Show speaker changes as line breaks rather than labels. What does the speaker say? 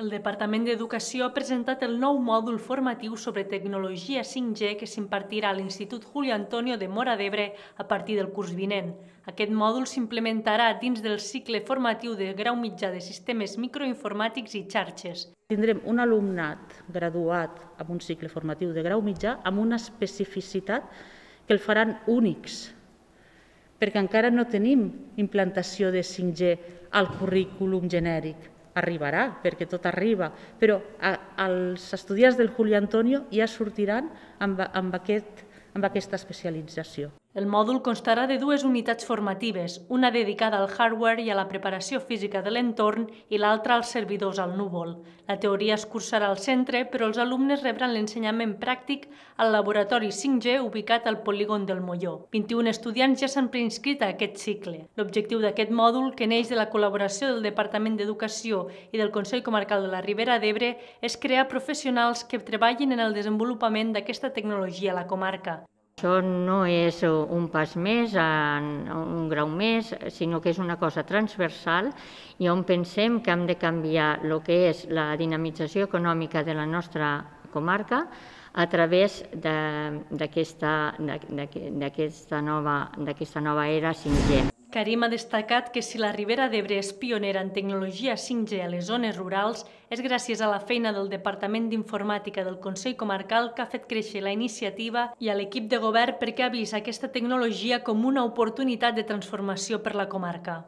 El Departament d'Educació ha presentat el nou mòdul formatiu sobre tecnologia 5G que s'impartirà a l'Institut Julio Antonio de Mora d'Ebre a partir del curs vinent. Aquest mòdul s'implementarà dins del cicle formatiu de grau mitjà de sistemes microinformàtics i xarxes.
Tindrem un alumnat graduat amb un cicle formatiu de grau mitjà amb una especificitat que el faran únics, perquè encara no tenim implantació de 5G al currículum genèric arribarà, perquè tot arriba, però a, els estudiants del Julio Antonio ja sortiran amb, amb, aquest, amb aquesta especialització.
El mòdul constarà de dues unitats formatives, una dedicada al hardware i a la preparació física de l'entorn i l'altra als servidors al núvol. La teoria es cursarà al centre, però els alumnes rebran l'ensenyament pràctic al laboratori 5G ubicat al polígon del Molló. 21 estudiants ja s'han preinscrit a aquest cicle. L'objectiu d'aquest mòdul, que neix de la col·laboració del Departament d'Educació i del Consell Comarcal de la Ribera d'Ebre, és crear professionals que treballin en el desenvolupament d'aquesta tecnologia a la comarca.
Això no és un pas més, un grau més, sinó que és una cosa transversal i on pensem que hem de canviar el que és la dinamització econòmica de la nostra comarca a través d'aquesta nova, nova era 5G.
Karim ha destacat que si la Ribera d'Ebre és pionera en tecnologia 5G a les zones rurals és gràcies a la feina del Departament d'Informàtica del Consell Comarcal que ha fet créixer la iniciativa i a l'equip de govern perquè ha vist aquesta tecnologia com una oportunitat de transformació per la comarca.